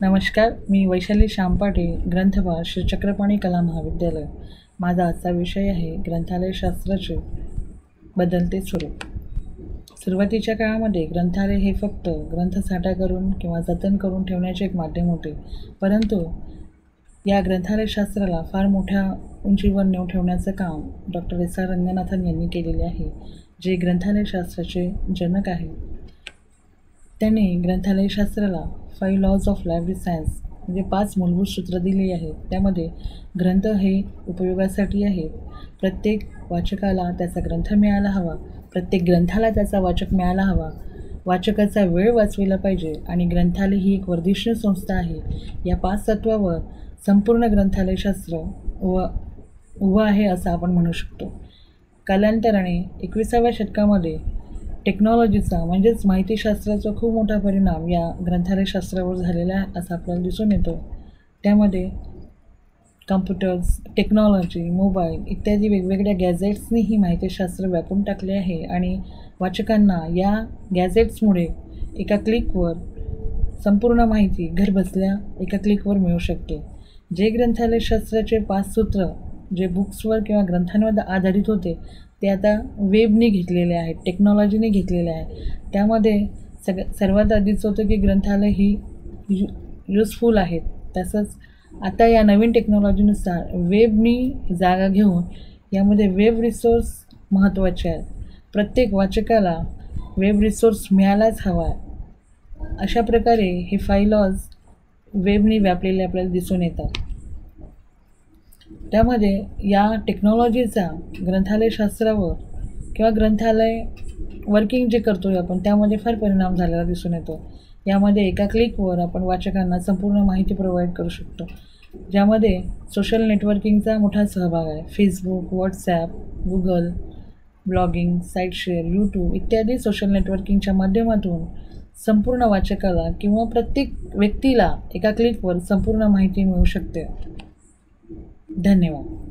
नमस्कार मी वैशाली शामपाटे ग्रंथपाल श्री चक्रपाणी कला महाविद्यालय. माझा आजचा विषय आहे ग्रंथालयशास्त्राचे बदलते स्वरूप. सुरुवातीच्या काळामध्ये ग्रंथालय हे फक्त ग्रंथसाठा करून किंवा जतन करून ठेवण्याचे एक माध्यम होते. परंतु या ग्रंथालयशास्त्राला फार मोठ्या उंचीवर नेऊन ठेवण्याचं काम डॉक्टर एस आर रंगनाथन यांनी केलेले आहे जे ग्रंथालयशास्त्राचे जनक आहे त्यांनी ग्रंथालयशास्त्राला five laws of library science म्हणजे पाच मूलभूत सूत्र दिली आहेत त्यामध्ये ग्रंथ हे उपयोगासाठी आहेत. प्रत्येक वाचकाला त्याचा ग्रंथ मिळायला हवा. प्रत्येक ग्रंथाला त्याचा वाचक मिळायला हवा. वाचकाचा वेळ वाचविला पाहिजे आणि ग्रंथालय ही एक वर्धिष्णू संस्था आहे. या पाच तत्वावर संपूर्ण ग्रंथालयशास्त्र व उभं आहे असं आपण म्हणू शकतो. कालांतराने एकविसाव्या शतकामध्ये टेक्नॉलॉजीचा म्हणजेच माहितीशास्त्राचा खूप मोठा परिणाम या ग्रंथालयशास्त्रावर झालेला आहे असं आपल्याला दिसून येतो. त्यामध्ये कम्प्युटर्स टेक्नॉलॉजी मोबाईल इत्यादी वेगवेगळ्या गॅझेट्सनी ही माहितीशास्त्र व्यापून टाकले आहे आणि वाचकांना या गॅझेट्समुळे एका क्लिकवर संपूर्ण माहिती घरबसल्या एका क्लिकवर मिळू शकते. जे ग्रंथालयशास्त्राचे पाच सूत्र जे बुक्सवर किंवा ग्रंथांवर आधारित होते ते आता वेबने घेतलेले आहेत टेक्नॉलॉजीने घेतलेले आहे त्यामध्ये सग सर्वात आधीच होतं की ग्रंथालय ही यू युजफुल आहेत. तसंच आता या नवीन टेक्नॉलॉजीनुसार वेबनी जागा घेऊन यामध्ये वेब रिसोर्स महत्त्वाचे आहेत. प्रत्येक वाचकाला वेब रिसोर्स मिळायलाच हवा आहे. अशा प्रकारे हे फायलॉज वेबनी व्यापलेले आपल्याला दिसून येतात. त्यामध्ये या टेक्नॉलॉजीचा ग्रंथालयशास्त्रावर किंवा ग्रंथालय वर्किंग जे करतो आहे आपण त्यामध्ये फार परिणाम झालेला दिसून येतो. यामध्ये एका क्लिकवर आपण वाचकांना संपूर्ण माहिती प्रोव्हाइड करू शकतो. ज्यामध्ये सोशल नेटवर्किंगचा मोठा सहभाग आहे. फेसबुक व्हॉट्सॲप गुगल ब्लॉगिंग साईटशेअर यूट्यूब इत्यादी सोशल नेटवर्किंगच्या माध्यमातून संपूर्ण वाचकाला किंवा प्रत्येक व्यक्तीला एका क्लिकवर संपूर्ण माहिती मिळू शकते. धन्यवाद.